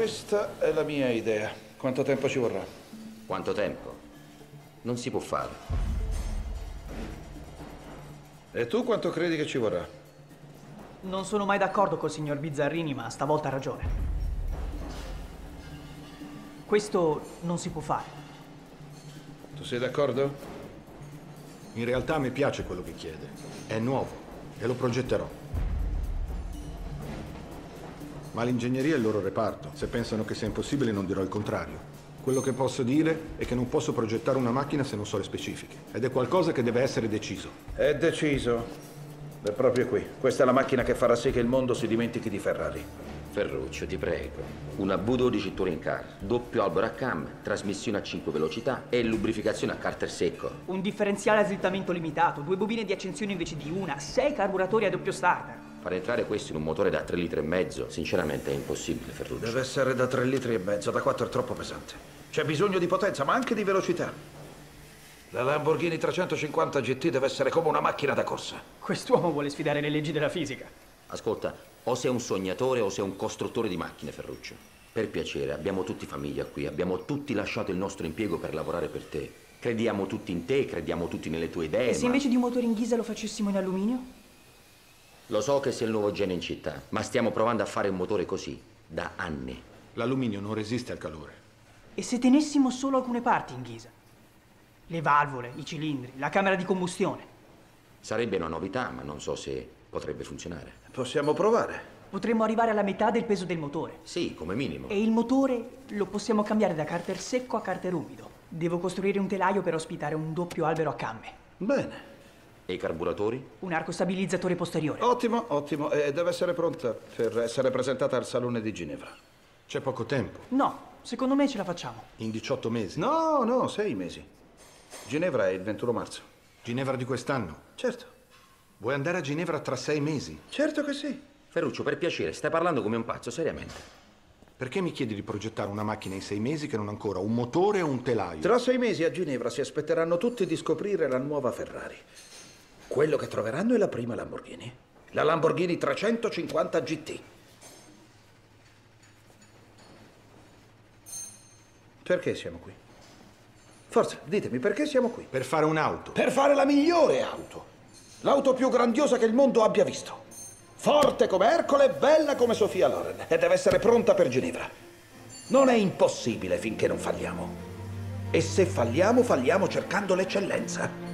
questa è la mia idea. Quanto tempo ci vorrà? Quanto tempo? Non si può fare. E tu quanto credi che ci vorrà? Non sono mai d'accordo col signor Bizzarrini, ma stavolta ha ragione. Questo non si può fare. Tu sei d'accordo? In realtà mi piace quello che chiede. È nuovo e lo progetterò. Ma l'ingegneria è il loro reparto. Se pensano che sia impossibile non dirò il contrario. Quello che posso dire è che non posso progettare una macchina se non so le specifiche. Ed è qualcosa che deve essere deciso. È deciso. È proprio qui. Questa è la macchina che farà sì che il mondo si dimentichi di Ferrari. Ferruccio, ti prego. Una V12 Touring Car, doppio albero a cam, trasmissione a 5 velocità e lubrificazione a carter secco. Un differenziale a slittamento limitato, due bobine di accensione invece di una, sei carburatori a doppio starter. Far entrare questo in un motore da 3 litri e mezzo, sinceramente è impossibile, Ferruccio. Deve essere da 3 litri e mezzo, da 4 è troppo pesante. C'è bisogno di potenza, ma anche di velocità. La Lamborghini 350 GT deve essere come una macchina da corsa. Quest'uomo vuole sfidare le leggi della fisica. Ascolta, o sei un sognatore o sei un costruttore di macchine, Ferruccio. Per piacere, abbiamo tutti famiglia qui, abbiamo tutti lasciato il nostro impiego per lavorare per te. Crediamo tutti in te, crediamo tutti nelle tue idee. E se ma- invece di un motore in ghisa lo facessimo in alluminio? Lo so che sei il nuovo genio in città, ma stiamo provando a fare un motore così, da anni. L'alluminio non resiste al calore. E se tenessimo solo alcune parti in ghisa? Le valvole, i cilindri, la camera di combustione. Sarebbe una novità, ma non so se potrebbe funzionare. Possiamo provare. Potremmo arrivare alla metà del peso del motore. Sì, come minimo. E il motore lo possiamo cambiare da carter secco a carter umido. Devo costruire un telaio per ospitare un doppio albero a camme. Bene. E i carburatori? Un arco stabilizzatore posteriore. Ottimo, ottimo. E deve essere pronta per essere presentata al Salone di Ginevra. C'è poco tempo. No, secondo me ce la facciamo. In 18 mesi. No, no, sei mesi. Ginevra è il 21 marzo. Ginevra di quest'anno. Certo. Vuoi andare a Ginevra tra sei mesi? Certo che sì. Ferruccio, per piacere, stai parlando come un pazzo, seriamente. Perché mi chiedi di progettare una macchina in sei mesi che non ha ancora un motore o un telaio? Tra sei mesi a Ginevra si aspetteranno tutti di scoprire la nuova Ferrari. Quello che troveranno è la prima Lamborghini. La Lamborghini 350 GT. Perché siamo qui? Forza, ditemi, perché siamo qui? Per fare un'auto. Per fare la migliore auto. L'auto più grandiosa che il mondo abbia visto. Forte come Ercole, bella come Sofia Loren. E deve essere pronta per Ginevra. Non è impossibile finché non falliamo. E se falliamo, falliamo cercando l'eccellenza.